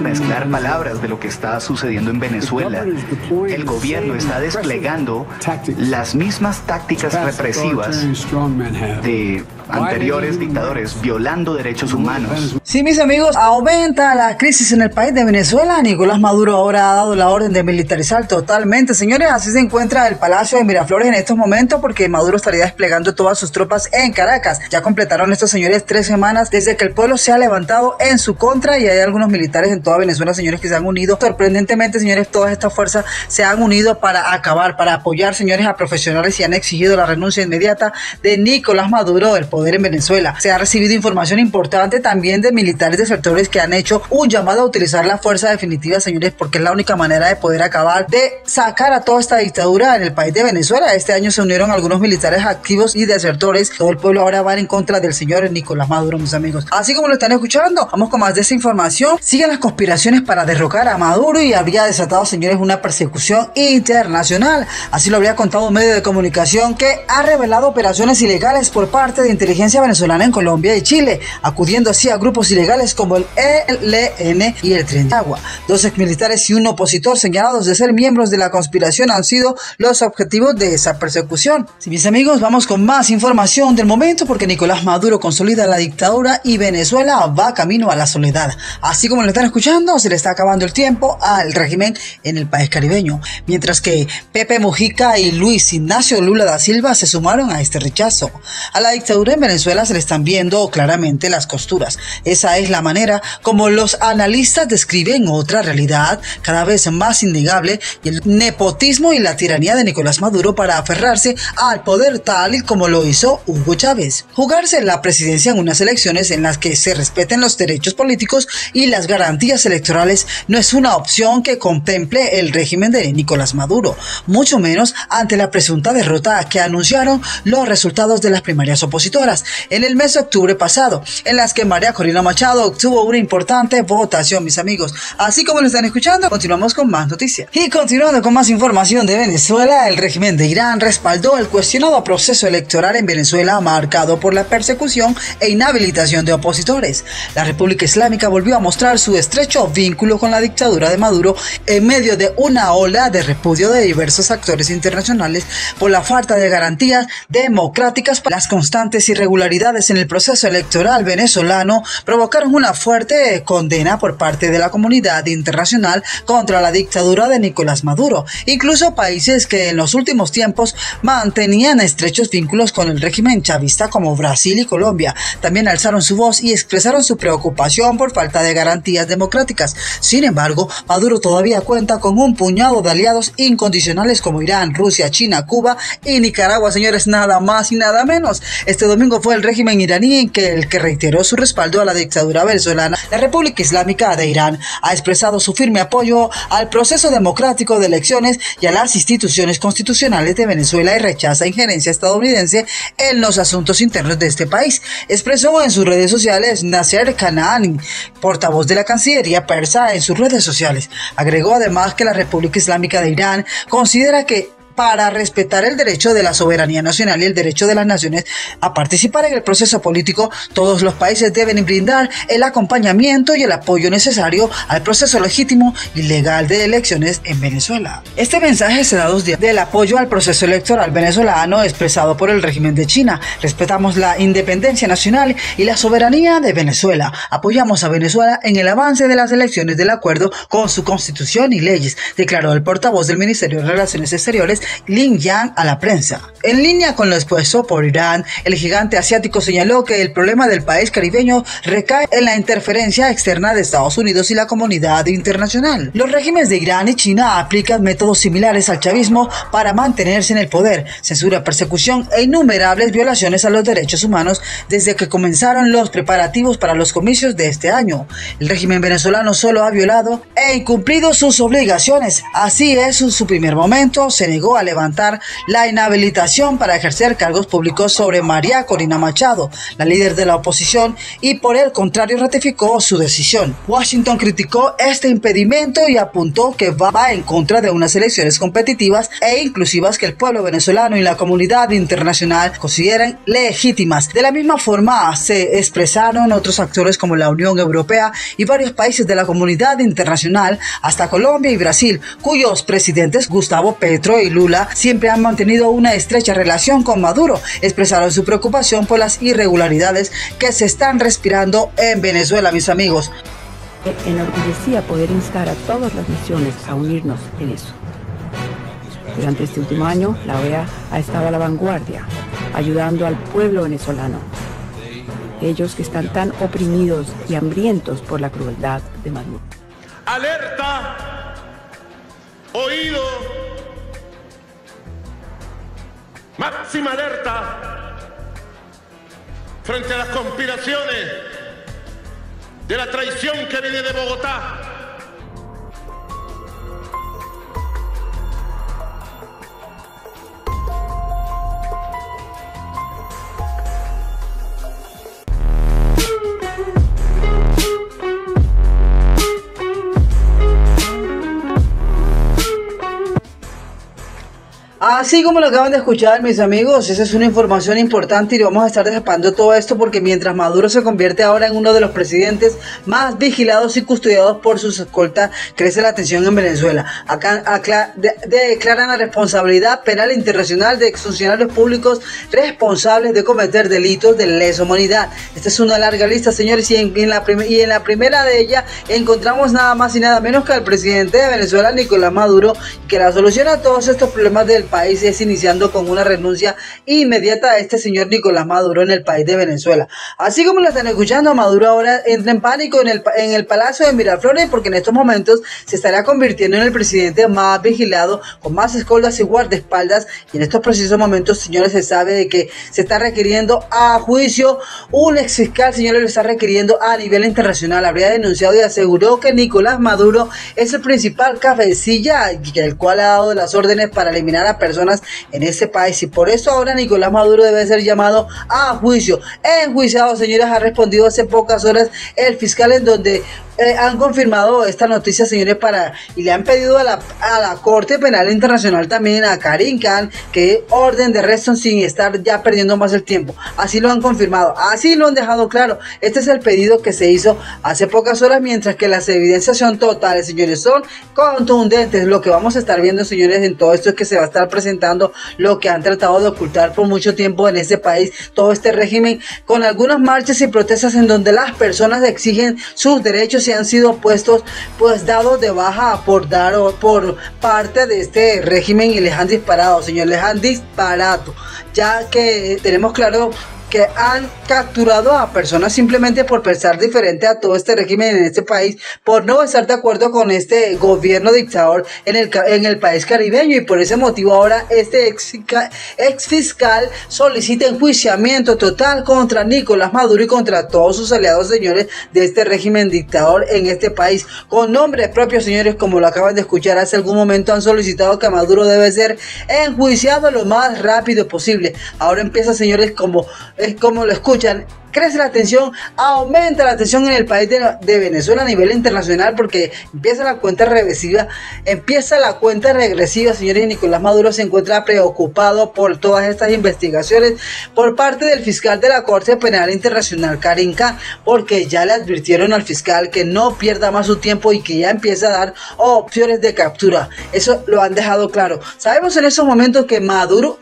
Mezclar palabras de lo que está sucediendo en Venezuela. El gobierno está desplegando las mismas tácticas represivas de anteriores dictadores violando derechos humanos. Sí, mis amigos, aumenta la crisis en el país de Venezuela. Nicolás Maduro ahora ha dado la orden de militarizar totalmente. Señores, así se encuentra el Palacio de Miraflores en estos momentos porque Maduro estaría desplegando todas sus tropas en Caracas. Ya completaron estos señores tres semanas desde que el pueblo se ha levantado en su contra y hay algunos militares en toda Venezuela, señores, que se han unido. Sorprendentemente, señores, todas estas fuerzas se han unido para acabar, para apoyar, señores, a profesionales y han exigido la renuncia inmediata de Nicolás Maduro del poder en Venezuela. Se ha recibido información importante también de militares de sectores que han hecho un llamado a utilizar la fuerza definitiva, señores, porque es la única manera de poder acabar de sacar a toda esta dictadura en el país de Venezuela. Este año se unieron algunos militares activos y desertores. Todo el pueblo ahora va en contra del señor Nicolás Maduro, mis amigos. Así como lo están escuchando, vamos con más de esa información. Siguen las conspiraciones para derrocar a Maduro y habría desatado, señores, una persecución internacional. Así lo habría contado un medio de comunicación que ha revelado operaciones ilegales por parte de inteligencia venezolana en Colombia y Chile, acudiendo así a grupos ilegales como el ELN y el Tren de Agua. Dos exmilitares y un opositor señalados de ser miembros de la conspiración han sido los objetivos de esa persecución. Si mis amigos, vamos con más información del momento porque Nicolás Maduro consolida la dictadura y Venezuela va camino a la soledad. Así como lo están escuchando, se le está acabando el tiempo al régimen en el país caribeño, mientras que Pepe Mujica y Luis Ignacio Lula da Silva se sumaron a este rechazo. A la dictadura en Venezuela se le están viendo claramente las costuras. Esa es la manera como los analistas describen otra realidad cada vez más innegable y el nepotismo y la tiranía de Nicolás Maduro para aferrarse al poder tal y como lo hizo Hugo Chávez. Jugarse la presidencia en unas elecciones en las que se respeten los derechos políticos y las garantías electorales no es una opción que contemple el régimen de Nicolás Maduro, mucho menos ante la presunta derrota que anunciaron los resultados de las primarias opositoras en el mes de octubre pasado, en las que María Corina Machado obtuvo una importante votación, mis amigos. Así como lo están escuchando, continuamos con más noticias. Y continuando con más información de Venezuela, el régimen de Irán respaldó el cuestionado proceso electoral en Venezuela marcado por la persecución e inhabilitación de opositores. La República Islámica volvió a mostrar su estrecho vínculo con la dictadura de Maduro en medio de una ola de repudio de diversos actores internacionales por la falta de garantías democráticas, las constantes irregularidades en el proceso electoral venezolano provocaron una fuerte condena por parte de la comunidad internacional contra la dictadura de Nicolás Maduro. Incluso países que en los últimos tiempos mantenían estrechos vínculos con el régimen chavista como Brasil y Colombia también alzaron su voz y expresaron su preocupación por falta de garantías democráticas. Sin embargo, Maduro todavía cuenta con un puñado de aliados incondicionales como Irán, Rusia, China, Cuba y Nicaragua, señores, nada más y nada menos. Este domingo fue el régimen iraní que el que reiteró su respaldo a la dictadura venezolana. La República Islámica de Irán ha expresado su firme apoyo al proceso democrático de elecciones y a las instituciones constitucionales de Venezuela y rechaza injerencia estadounidense en los asuntos internos de este país. Expresó en sus redes sociales Nasser Kanani, portavoz de la Cancillería persa en sus redes sociales. Agregó además que la República Islámica de Irán considera que para respetar el derecho de la soberanía nacional y el derecho de las naciones a participar en el proceso político, todos los países deben brindar el acompañamiento y el apoyo necesario al proceso legítimo y legal de elecciones en Venezuela. Este mensaje se da dos días del apoyo al proceso electoral venezolano expresado por el régimen de China. Respetamos la independencia nacional y la soberanía de Venezuela. Apoyamos a Venezuela en el avance de las elecciones del acuerdo con su constitución y leyes, declaró el portavoz del Ministerio de Relaciones Exteriores Lin Yang a la prensa. En línea con lo expuesto por Irán, el gigante asiático señaló que el problema del país caribeño recae en la interferencia externa de Estados Unidos y la comunidad internacional. Los regímenes de Irán y China aplican métodos similares al chavismo para mantenerse en el poder, censura, persecución e innumerables violaciones a los derechos humanos desde que comenzaron los preparativos para los comicios de este año. El régimen venezolano solo ha violado e incumplido sus obligaciones. Así es, su primer momento se negó a levantar la inhabilitación para ejercer cargos públicos sobre María Corina Machado, la líder de la oposición, y por el contrario ratificó su decisión. Washington criticó este impedimento y apuntó que va en contra de unas elecciones competitivas e inclusivas que el pueblo venezolano y la comunidad internacional consideran legítimas. De la misma forma se expresaron otros actores como la Unión Europea y varios países de la comunidad internacional, hasta Colombia y Brasil, cuyos presidentes Gustavo Petro y Lula siempre han mantenido una estrecha relación con Maduro, expresaron su preocupación por las irregularidades que se están respirando en Venezuela, mis amigos. Enorgullecía poder instar a todas las naciones a unirnos en eso. Durante este último año, la OEA ha estado a la vanguardia, ayudando al pueblo venezolano. Ellos que están tan oprimidos y hambrientos por la crueldad de Maduro. Alerta, oído, máxima alerta frente a las conspiraciones de la traición que viene de Bogotá Así como lo acaban de escuchar, mis amigos, esa es una información importante y vamos a estar destapando todo esto porque mientras Maduro se convierte ahora en uno de los presidentes más vigilados y custodiados por sus escoltas, crece la tensión en Venezuela. Acá declaran la responsabilidad penal internacional de exfuncionarios públicos responsables de cometer delitos de lesa humanidad. Esta es una larga lista, señores, y en, la, y en la primera de ellas encontramos nada más y nada menos que al presidente de Venezuela, Nicolás Maduro, que la solución a todos estos problemas del país país es iniciando con una renuncia inmediata a este señor Nicolás Maduro en el país de Venezuela. Así como lo están escuchando, Maduro ahora entra en pánico en el, en el Palacio de Miraflores porque en estos momentos se estará convirtiendo en el presidente más vigilado, con más escoltas y guardaespaldas. Y en estos precisos momentos, señores, se sabe de que se está requiriendo a juicio un ex fiscal, señores, lo está requiriendo a nivel internacional. Habría denunciado y aseguró que Nicolás Maduro es el principal cabecilla, el cual ha dado las órdenes para eliminar a personas en ese país y por eso ahora Nicolás Maduro debe ser llamado a juicio. Enjuiciado, señores, ha respondido hace pocas horas el fiscal en donde eh, han confirmado esta noticia, señores, para y le han pedido a la, a la Corte Penal Internacional también a Karim Khan que orden de arresto sin estar ya perdiendo más el tiempo. Así lo han confirmado, así lo han dejado claro. Este es el pedido que se hizo hace pocas horas, mientras que las evidencias son totales, señores, son contundentes. Lo que vamos a estar viendo, señores, en todo esto es que se va a estar presentando lo que han tratado de ocultar por mucho tiempo en este país, todo este régimen, con algunas marchas y protestas en donde las personas exigen sus derechos se han sido puestos, pues dados de baja por dar por parte de este régimen y les han disparado, señor, les han disparado, ya que tenemos claro que han capturado a personas simplemente por pensar diferente a todo este régimen en este país, por no estar de acuerdo con este gobierno dictador en el, en el país caribeño. Y por ese motivo ahora este ex, fiscal solicita enjuiciamiento total contra Nicolás Maduro y contra todos sus aliados señores de este régimen dictador en este país. Con nombre propio señores como lo acaban de escuchar hace algún momento han solicitado que Maduro debe ser enjuiciado lo más rápido posible. Ahora empieza señores como es como lo escuchan crece la tensión, aumenta la tensión en el país de, Venezuela a nivel internacional porque empieza la cuenta regresiva, empieza la cuenta regresiva, señores, Nicolás Maduro se encuentra preocupado por todas estas investigaciones por parte del fiscal de la Corte Penal Internacional, Karim Khan, porque ya le advirtieron al fiscal que no pierda más su tiempo y que ya empieza a dar opciones de captura. Eso lo han dejado claro. Sabemos en esos momentos que Maduro,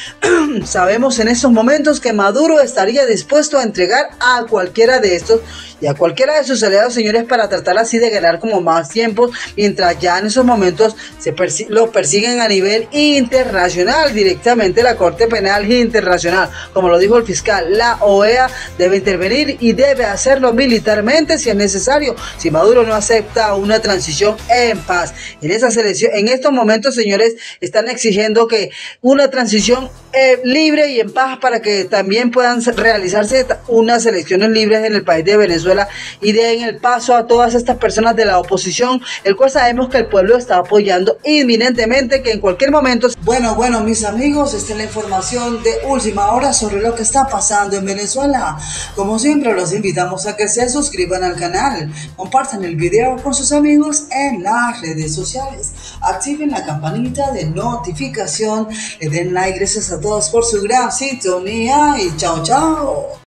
sabemos en esos momentos que Maduro estaría dispuesto a entregar a cualquiera de estos y a cualquiera de sus aliados, señores, para tratar así de ganar como más tiempos, mientras ya en esos momentos se lo persiguen a nivel internacional, directamente la Corte Penal Internacional. Como lo dijo el fiscal, la OEA debe intervenir y debe hacerlo militarmente si es necesario, si Maduro no acepta una transición en paz. En esa selección, en estos momentos, señores, están exigiendo que una transición eh, libre y en paz para que también puedan realizarse unas elecciones libres en el país de Venezuela Venezuela y den el paso a todas estas personas de la oposición, el cual sabemos que el pueblo está apoyando inminentemente, que en cualquier momento... Bueno, bueno, mis amigos, esta es la información de última hora sobre lo que está pasando en Venezuela. Como siempre, los invitamos a que se suscriban al canal, compartan el video con sus amigos en las redes sociales, activen la campanita de notificación, le den like, gracias a todos por su gran sintonía y chao chao.